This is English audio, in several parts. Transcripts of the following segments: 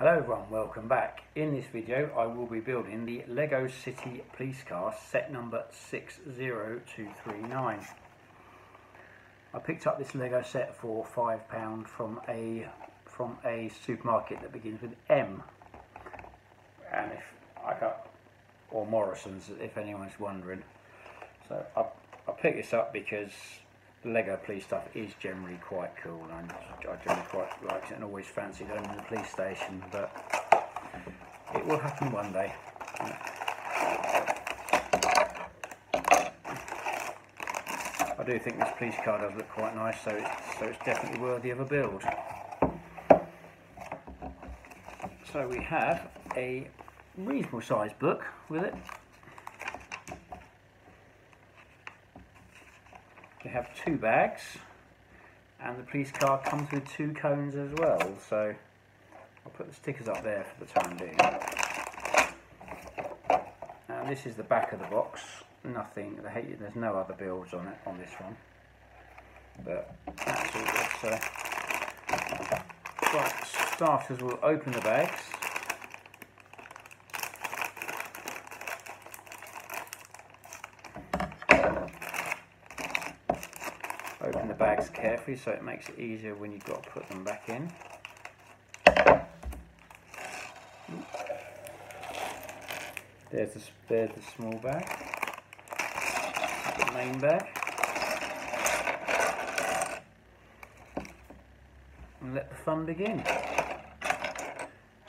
Hello everyone, welcome back. In this video I will be building the Lego City Police Car set number 60239. I picked up this Lego set for £5 from a from a supermarket that begins with M. And if I got or Morrison's if anyone's wondering. So I, I picked this up because Lego police stuff is generally quite cool and I generally quite like it and always fancied owning the police station but it will happen one day. I do think this police car does look quite nice so it's, so it's definitely worthy of a build. So we have a reasonable sized book with it We have two bags and the police car comes with two cones as well so I'll put the stickers up there for the time being. And this is the back of the box. Nothing, there's no other builds on it on this one. But that's all good. So, right, starters, we'll open the bags. Open the bags carefully so it makes it easier when you've got to put them back in. There's the, there's the small bag, the main bag. And let the fun begin.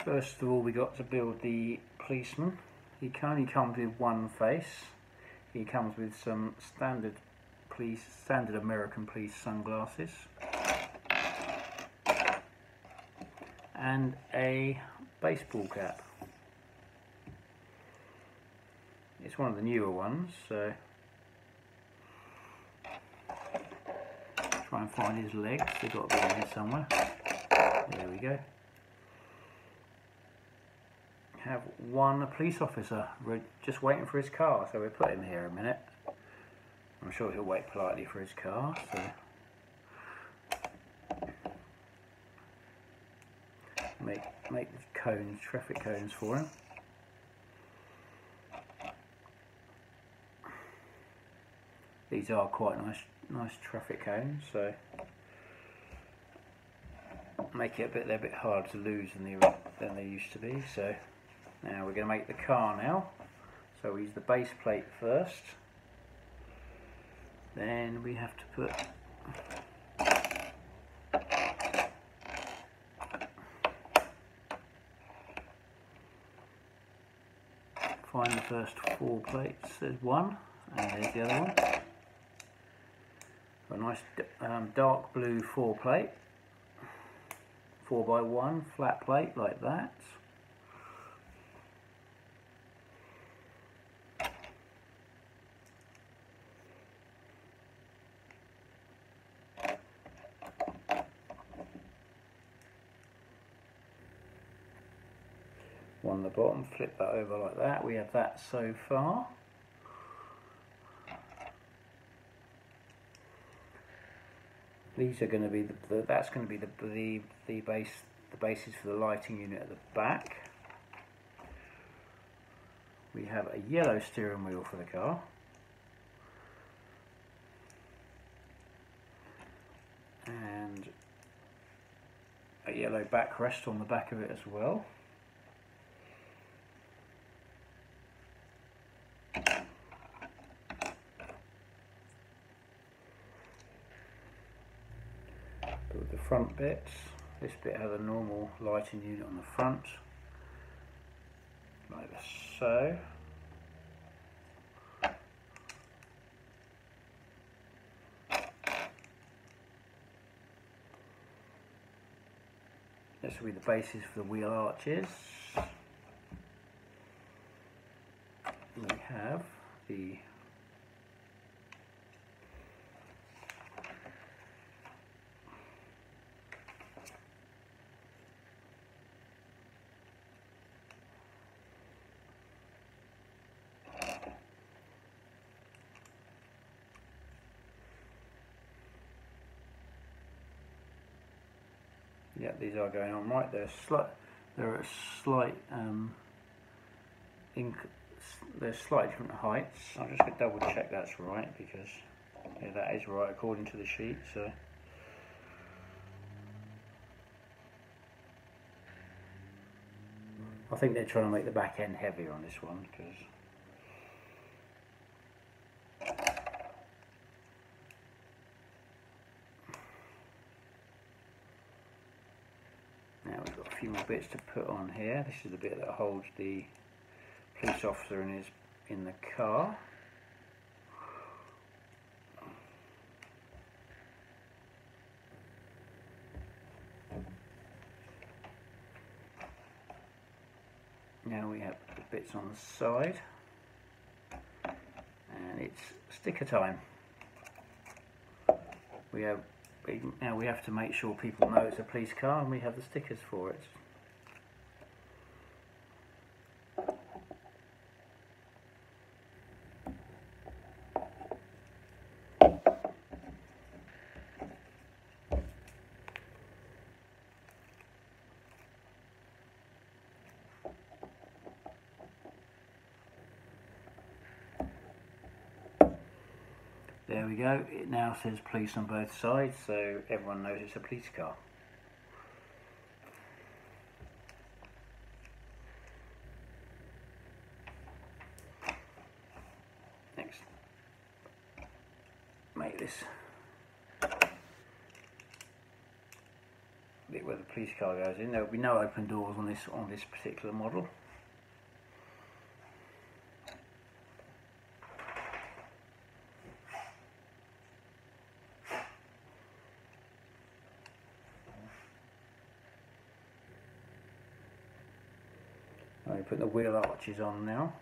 First of all we got to build the policeman. He only comes with one face. He comes with some standard police, standard American police sunglasses and a baseball cap. It's one of the newer ones, so try and find his legs, they've got to be in here somewhere. There we go. Have one police officer just waiting for his car, so we'll put him here a minute. I'm sure he'll wait politely for his car. So make make the cones, traffic cones for him. These are quite nice, nice traffic cones. So make it a bit, they're a bit hard to lose than they than they used to be. So now we're going to make the car now. So we use the base plate first. Then we have to put find the first four plates. There's one, and there's the other one. A nice um, dark blue four plate, four by one flat plate like that. On the bottom, flip that over like that. We have that so far. These are going to be the, the that's going to be the, the the base the bases for the lighting unit at the back. We have a yellow steering wheel for the car. And a yellow backrest on the back of it as well. Front bits. This bit has a normal lighting unit on the front, like so. This will be the basis for the wheel arches. We have the yeah these are going on right they're slight there are slight um, they're slightly different heights. I'm just going to double check that's right because yeah, that is right according to the sheet. So. I think they're trying to make the back end heavier on this one because Now we've got a few more bits to put on here. This is the bit that holds the police officer in his in the car. Now we have the bits on the side and it's sticker time. We have now we have to make sure people know it's a police car and we have the stickers for it. There we go, it now says police on both sides so everyone knows it's a police car. Next, make this bit where the police car goes in. There will be no open doors on this on this particular model. I put the arches on now.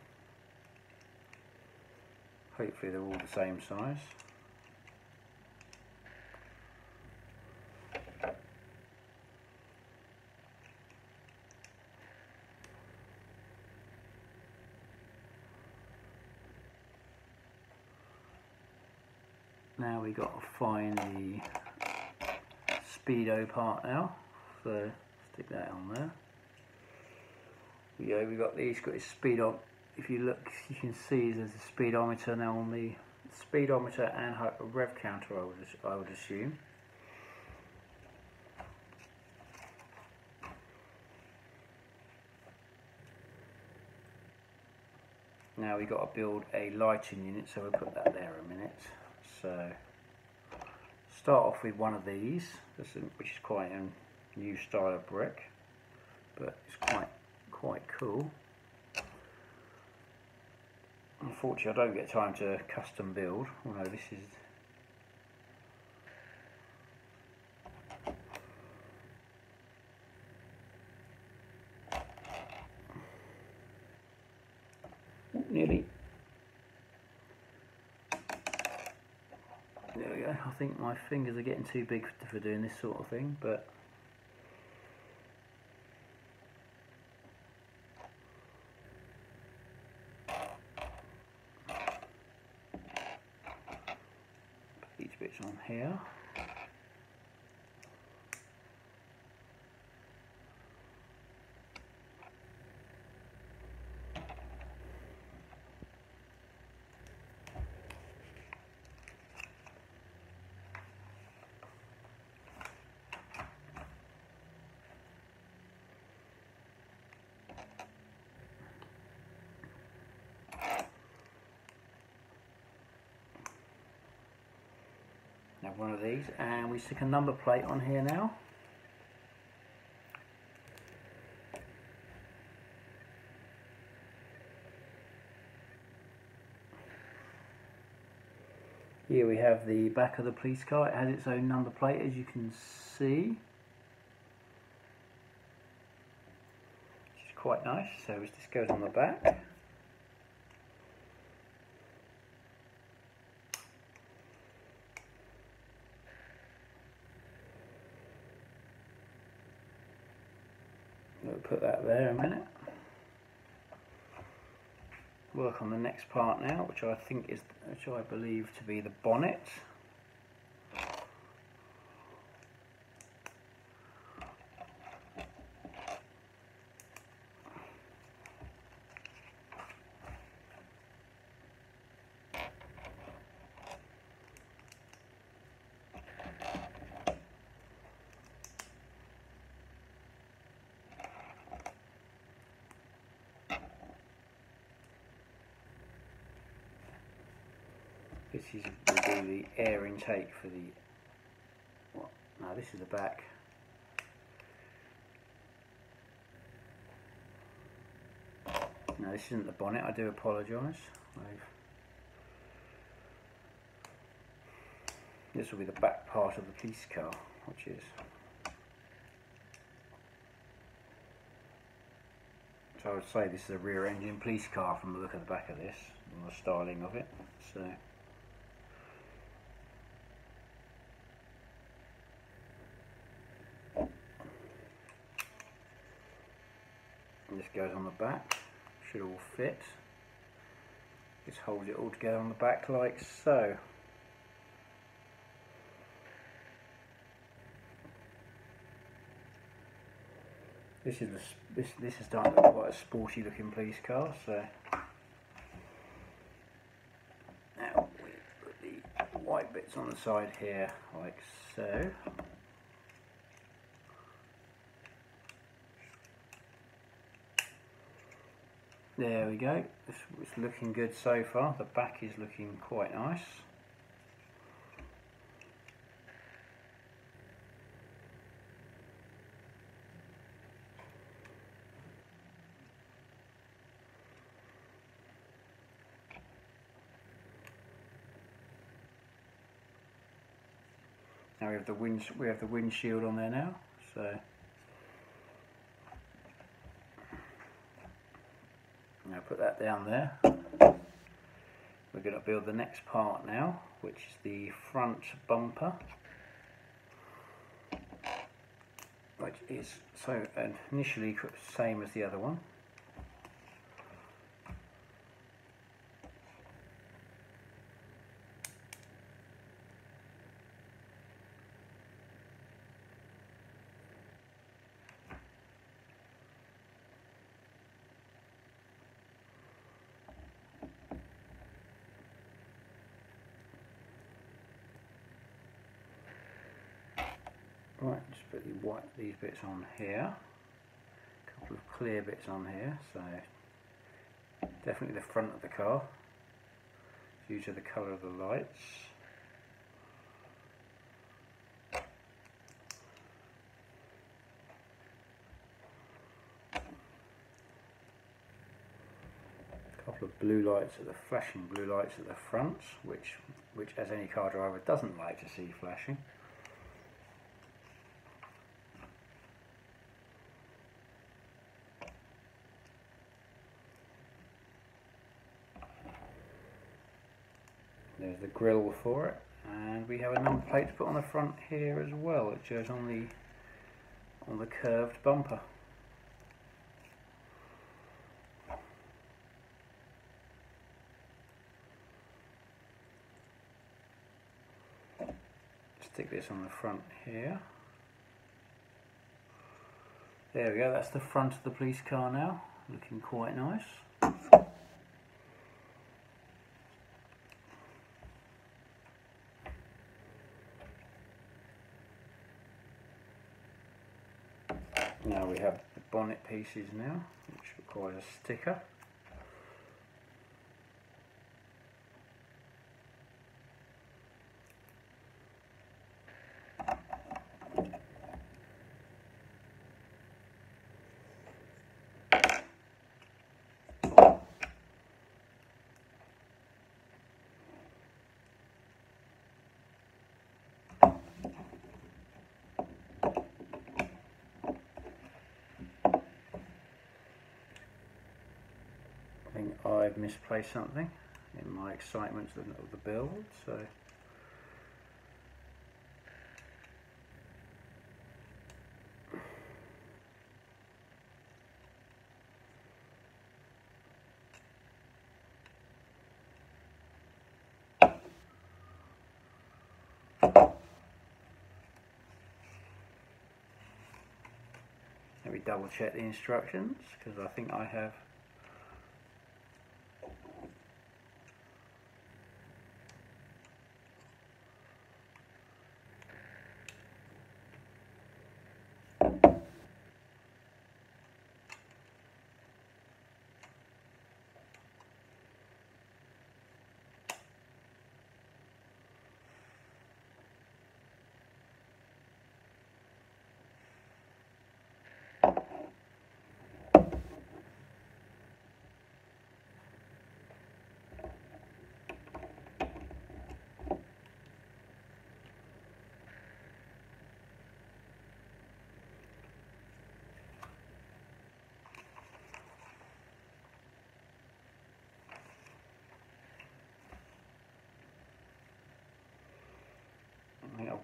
Hopefully they're all the same size. Now we got to find the speedo part now, so stick that on there yeah, we've got these got his speed on. If you look, you can see there's a speedometer now on the speedometer and rev counter. I would I would assume. Now we've got to build a lighting unit, so we'll put that there in a minute. So start off with one of these, which is quite a new style of brick, but it's quite quite cool. Unfortunately I don't get time to custom build, although this is nearly. There we go. I think my fingers are getting too big for doing this sort of thing but on here. Have one of these and we stick a number plate on here now Here we have the back of the police car. It has its own number plate as you can see. Which is quite nice. So this goes on the back. We'll put that there a minute. Work on the next part now, which I think is, which I believe to be the bonnet. This is will be the air intake for the. What? No, this is the back. No, this isn't the bonnet. I do apologise. This will be the back part of the police car, which is. So I would say this is a rear engine police car from the look of the back of this and the styling of it. So. This goes on the back, should all fit. Just hold it all together on the back like so. This is the, this this is to look quite a sporty looking police car. So now we put the white bits on the side here like so. There we go. It's, it's looking good so far. The back is looking quite nice. Now we have the wind we have the windshield on there now, so put that down there. We're going to build the next part now, which is the front bumper, which is so initially same as the other one. Right, just put the white these bits on here. A couple of clear bits on here, so definitely the front of the car due to the colour of the lights. A couple of blue lights at the flashing blue lights at the front, which which as any car driver doesn't like to see flashing. There's the grill for it, and we have a number plate to put on the front here as well. It goes on the on the curved bumper. Stick this on the front here. There we go, that's the front of the police car now, looking quite nice. Now we have the bonnet pieces now, which requires a sticker. Think I've misplaced something in my excitement of the build so. Let me double check the instructions because I think I have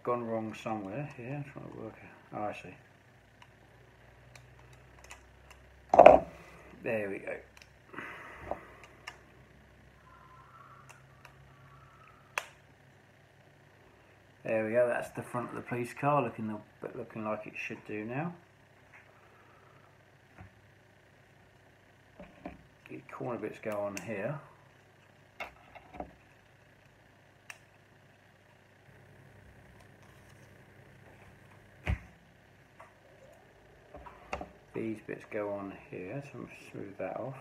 gone wrong somewhere here. trying to work out. Oh, I see. There we go. There we go, that's the front of the police car looking the, looking like it should do now. The corner bits go on here. These bits go on here, so I'm smooth that off.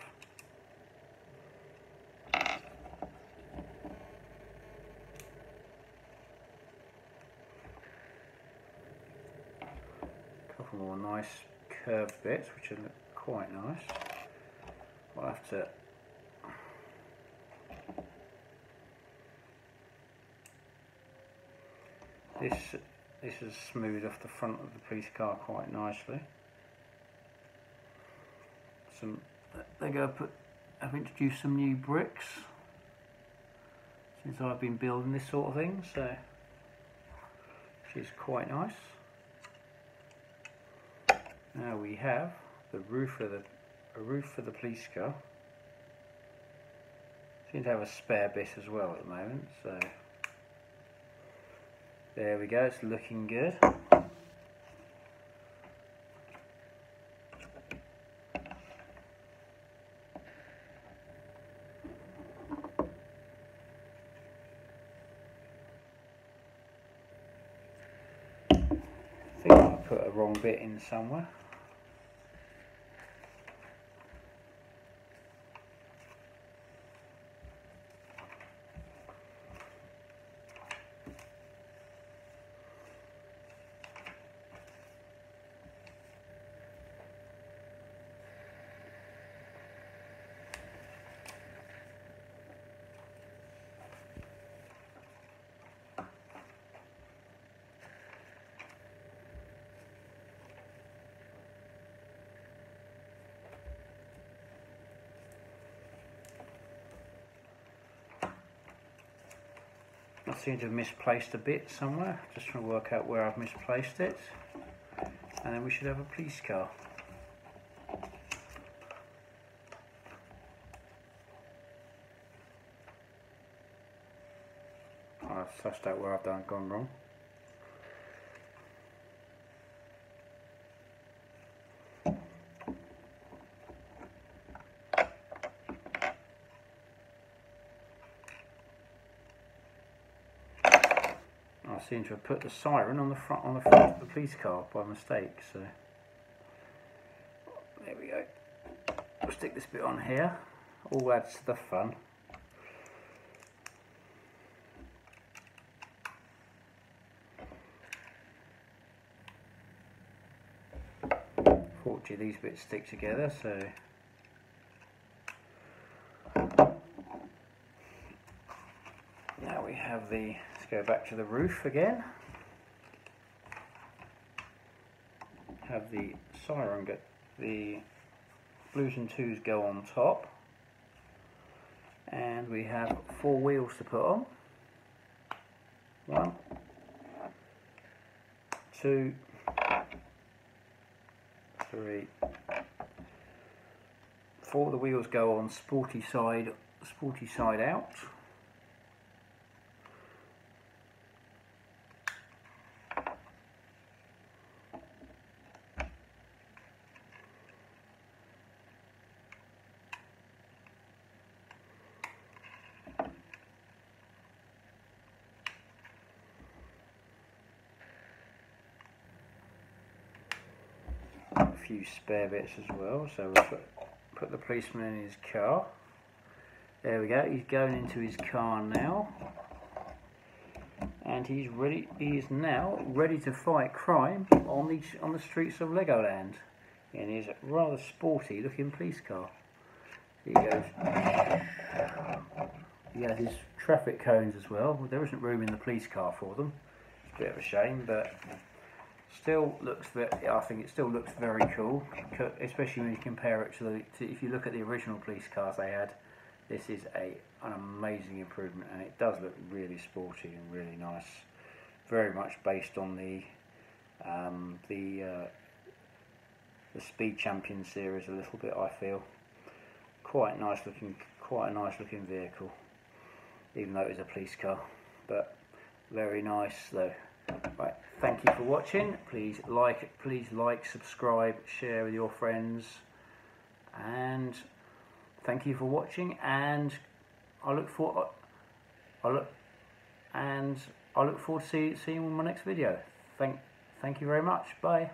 couple more nice curved bits which look quite nice. I'll have to this this has smoothed off the front of the police car quite nicely. Some they're going to put I've introduced some new bricks since I've been building this sort of thing so which is quite nice. Now we have the roof of the a roof for the police car. Seems to have a spare bit as well at the moment, so there we go, it's looking good. I think I put a wrong bit in somewhere. Seem to have misplaced a bit somewhere. Just trying to work out where I've misplaced it. And then we should have a police car. I've sussed out where I've done gone wrong. Seem to have put the siren on the front on the front of the police car by mistake. So there we go. We'll stick this bit on here. All adds to the fun. Fortunately, these bits stick together, so. Now we have the Go back to the roof again. Have the siren get the blues and twos go on top. And we have four wheels to put on. One, two, three, four. The wheels go on sporty side, sporty side out. Few spare bits as well. So we'll put, put the policeman in his car. There we go, he's going into his car now. And he's ready he is now ready to fight crime on the on the streets of Legoland. In his rather sporty looking police car. He goes. He has his traffic cones as well. There isn't room in the police car for them. It's a bit of a shame, but still looks I think it still looks very cool, especially when you compare it to, the, to if you look at the original police cars they had, this is a an amazing improvement and it does look really sporty and really nice. very much based on the um, the uh, the Speed Champion series a little bit. I feel quite nice looking, quite a nice looking vehicle, even though it is a police car, but very nice though. Right, thank you for watching. Please like, please like, subscribe, share with your friends, and thank you for watching. And I look for, I look, and I look forward to see, seeing you in my next video. Thank, thank you very much. Bye.